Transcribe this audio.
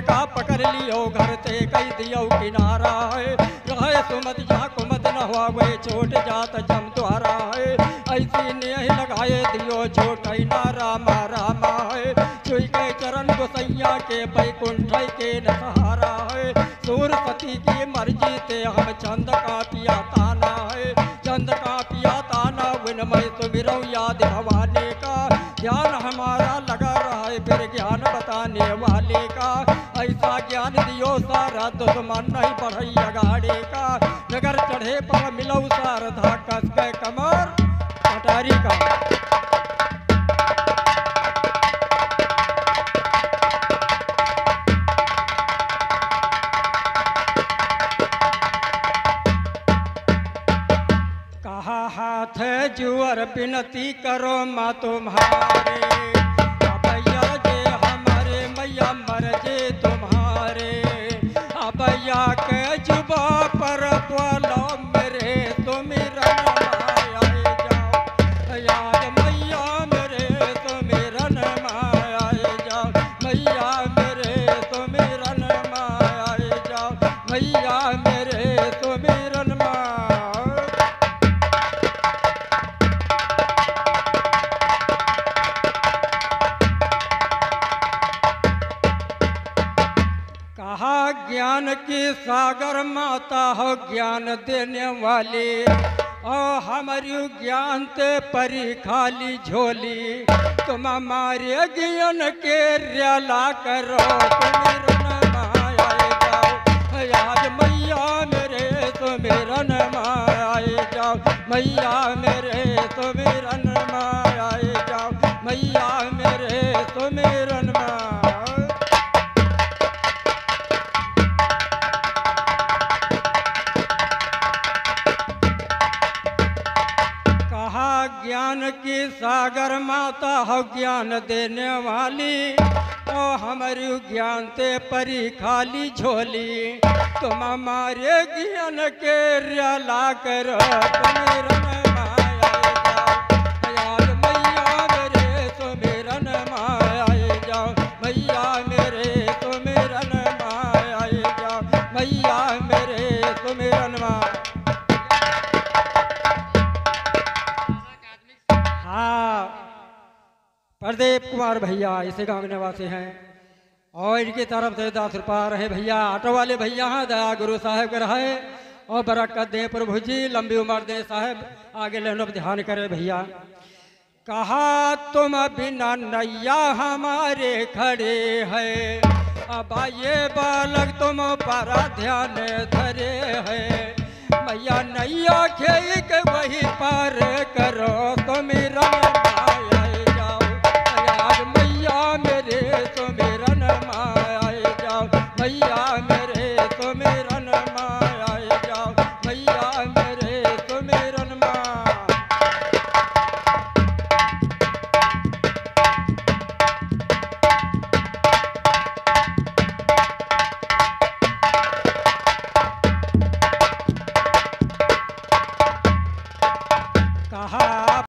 का पकड़ लियो घर कई दियो रहे सुमत न हुआ वे छोट जात जम द्वारा है ऐसी नेह लगाए दियो छोट ना रामा रामा है चुई के चरण गोसैया के बैकुंठ के न सहारा है सूर सती की मर्ज़ी ते हम चंद का पिया ताना है चंद का पिया ताना, विनमय सुमिरौ याद भवानी का। ध्यान हमारा लगा है फिर ज्ञान बताने वाले का। ऐसा ज्ञान दियो सारा दुश्मन नहीं बढ़ैया गाड़ी का। नगर चढ़े पर मिलो सारधा कस के कमर, कटारी का। हाथ जुअर बिनती करो माँ तुम्हारे। मर जे तुम्हारे। अबैया के ज्ञान की सागर माता हो ज्ञान देने वाली। ओ, हमारी ज्ञान ते परी खाली झोली। तुम हमारे ज्ञान के रला करो मैया मेरे सुमिरन मायाए जाओ। मैया मेरे मायाए जाओ। मैया ज्ञान की सागर माता हो ज्ञान देने वाली, ओ हमारी ज्ञान ते परी खाली झोली। तुम हमारे ज्ञान के रला करो प्रदीप कुमार भैया, इसी गाँव निवासी हैं। और इनकी तरफ़ से दस रुपया रहे भैया ऑटो वाले भैया हैं, दया गुरु साहेब के रहे। और बरकत दे प्रभु जी, लंबी उम्र दे साहेब, आगे लेने पर ध्यान करे भैया। कहा, तुम बिना नैया हमारे खड़े हैं। अब ये बालक, तुम पर ध्यान धरे है। मैया नैया खेल के वही पार करो ನಮ